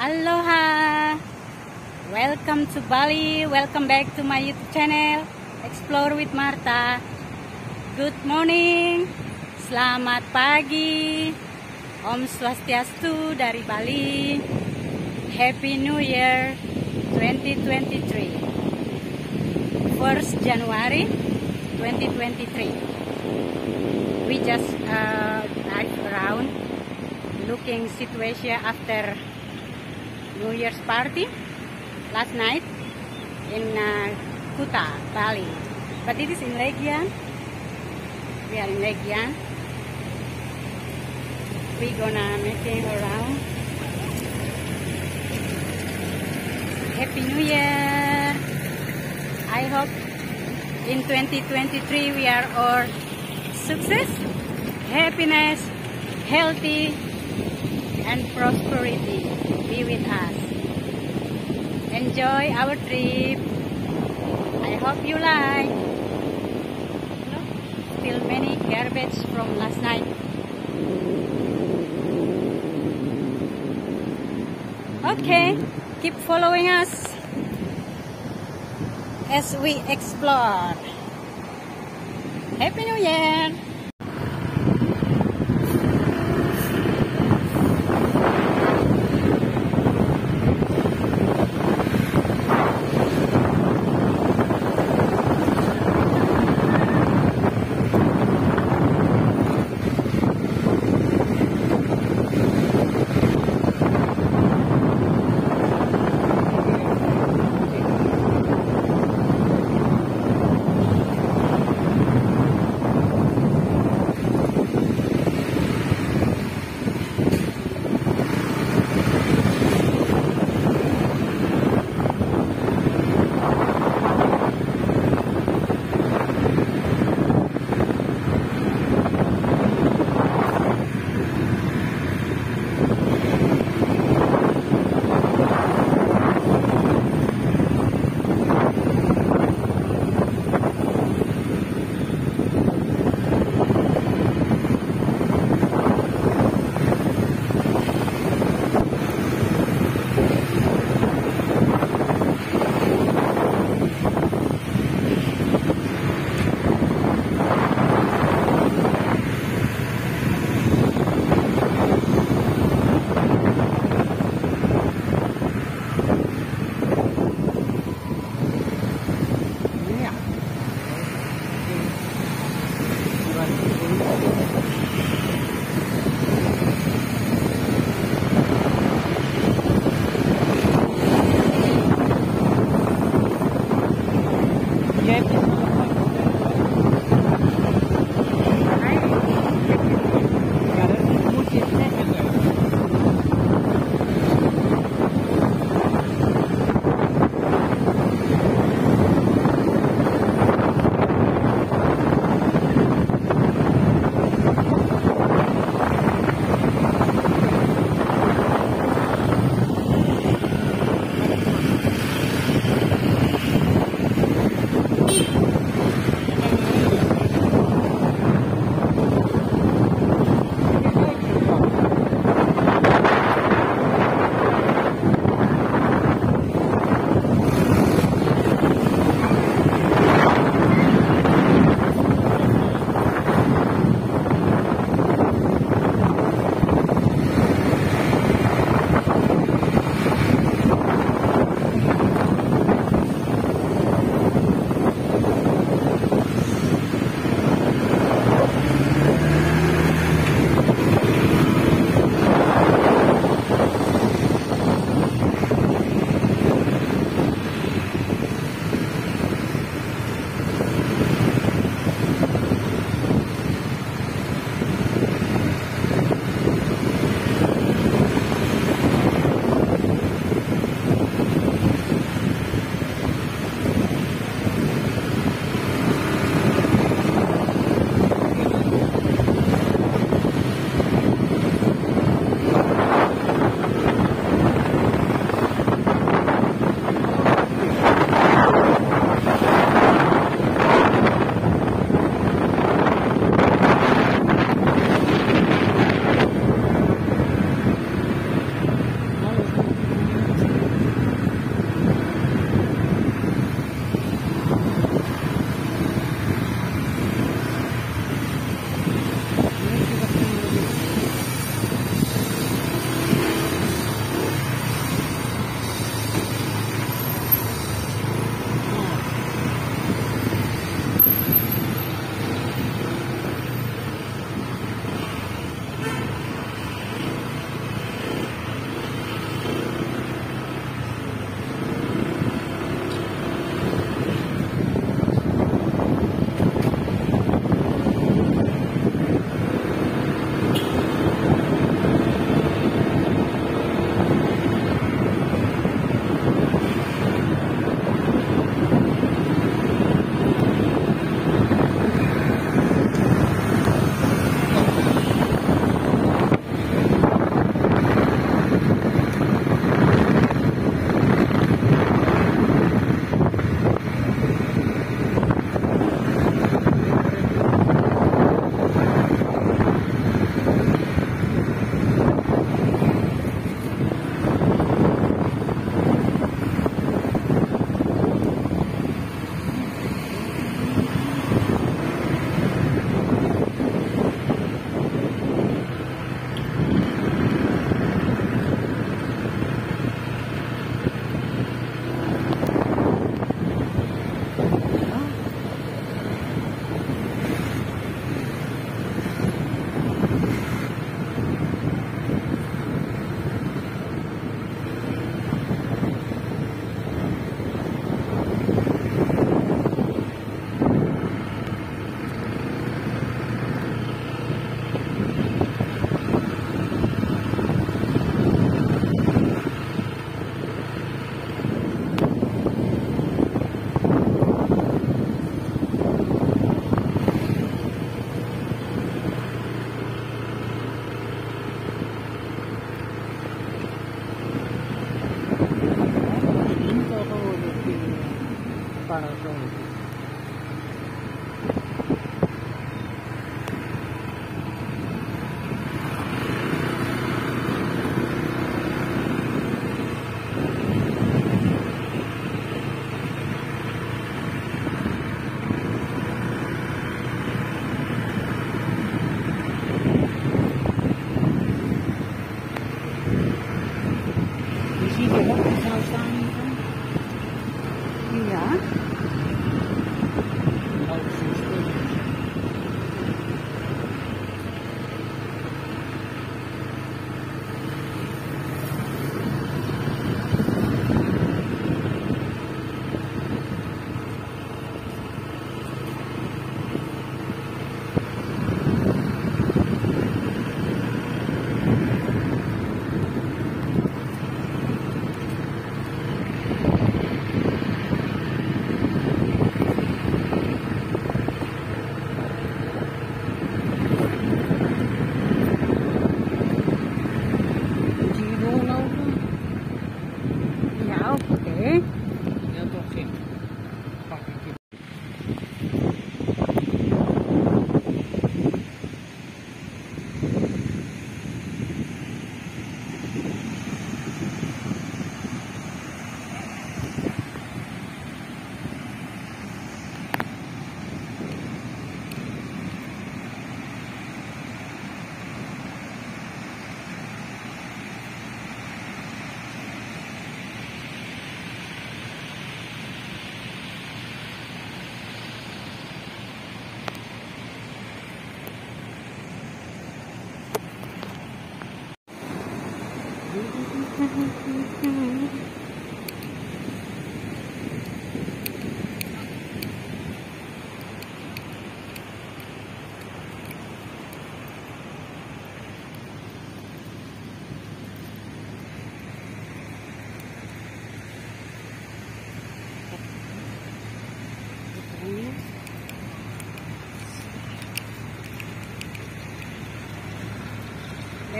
Aloha! Welcome to Bali. Welcome back to my YouTube channel. Explore with Marta. Good morning. Selamat pagi. Om Swastiastu dari Bali. Happy New Year 2023. 1st January 2023. We just uh, drive around looking situation after New Year's party last night in uh, Kuta, Bali. But it is in Legian. We are in Legian. We gonna making around. Happy New Year! I hope in 2023 we are all success, happiness, healthy, and prosperity be with us. Enjoy our trip. I hope you like. Look, still many garbage from last night. Okay, keep following us as we explore. Happy New Year!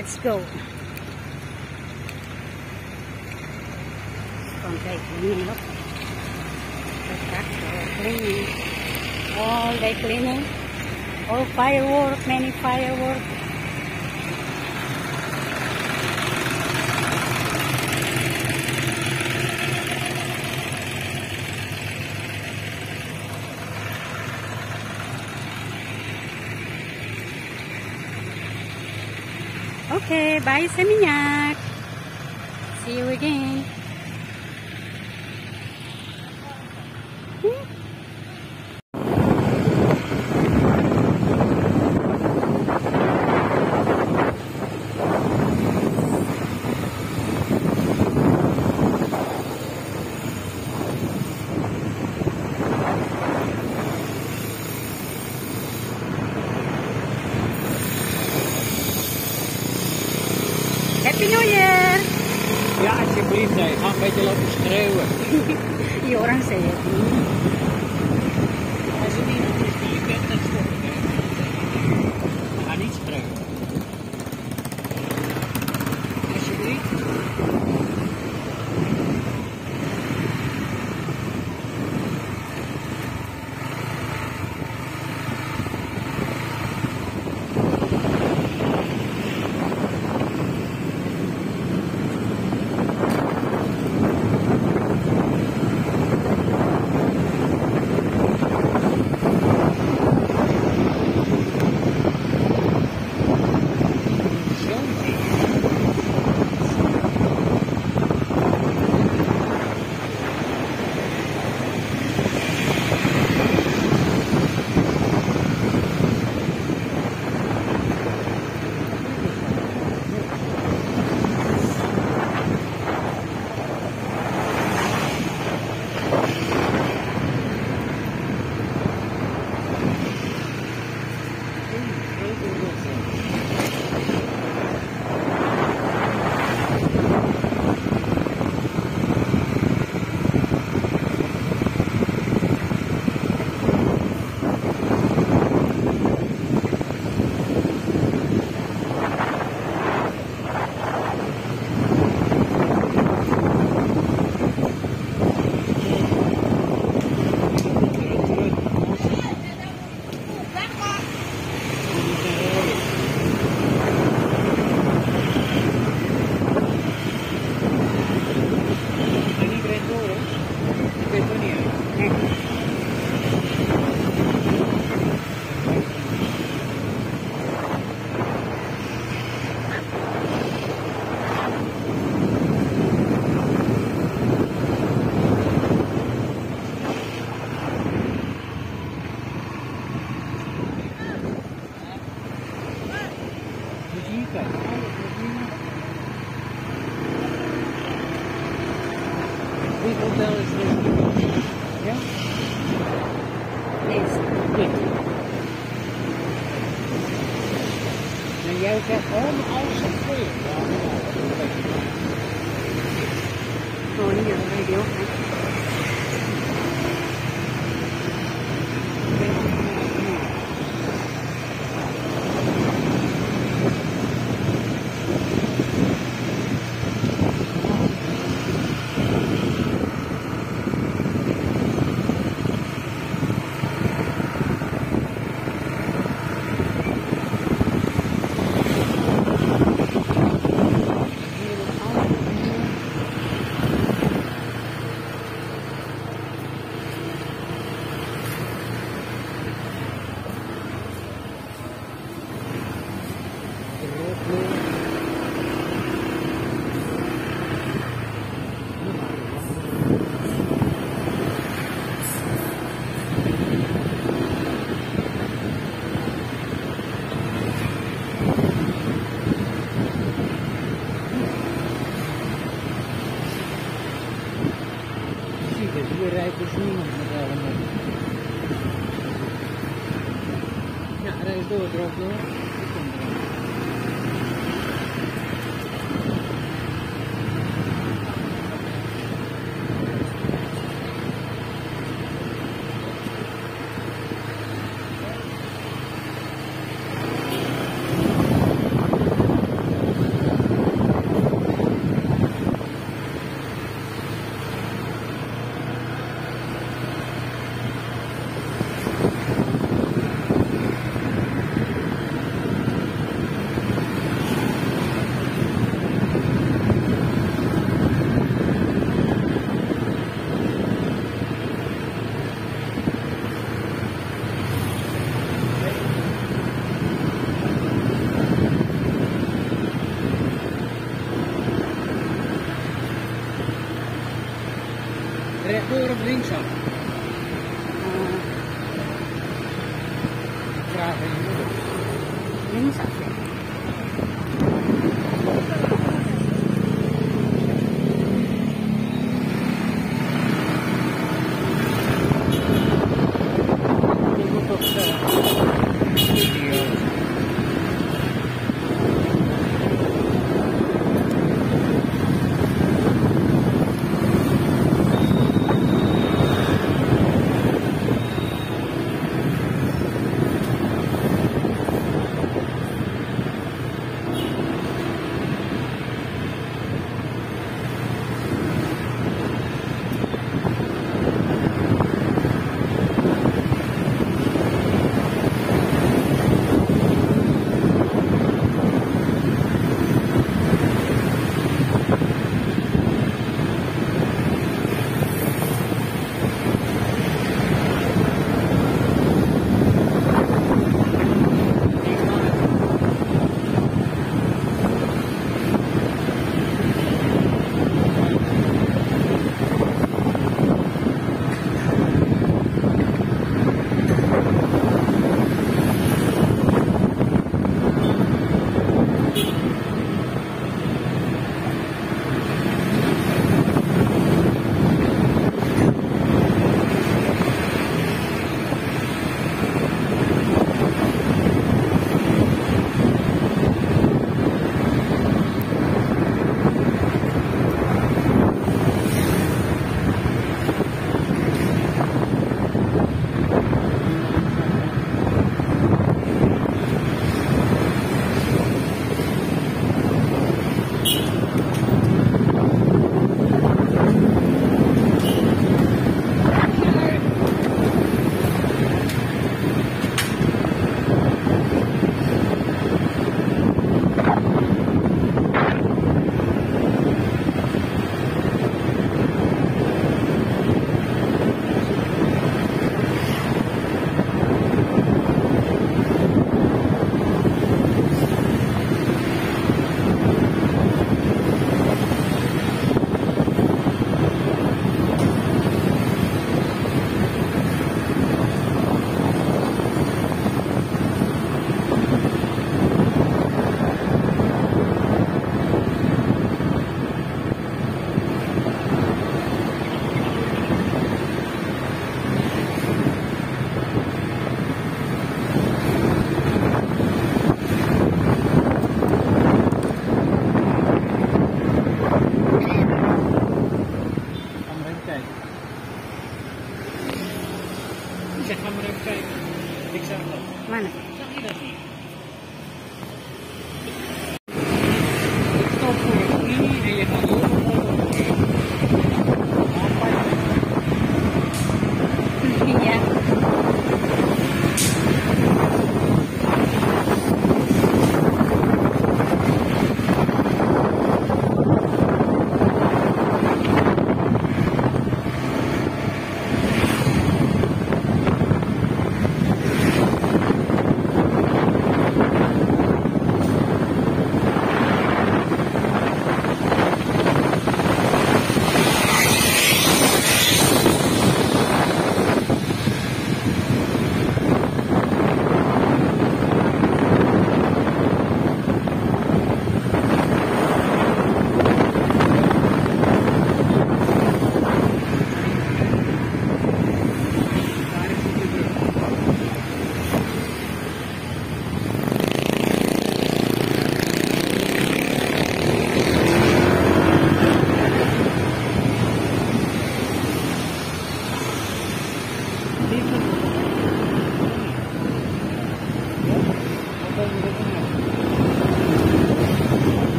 Let's go. Contact cleaning up. The tractor cleaning. All day cleaning. All firework, many firework. Okay, bye sa minyak. See you again. Winkle Bell is. Goed. En jij zegt gewoon alles op je. Ja. Oh, here, radio. Zie Ja, rijd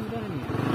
성전입니다.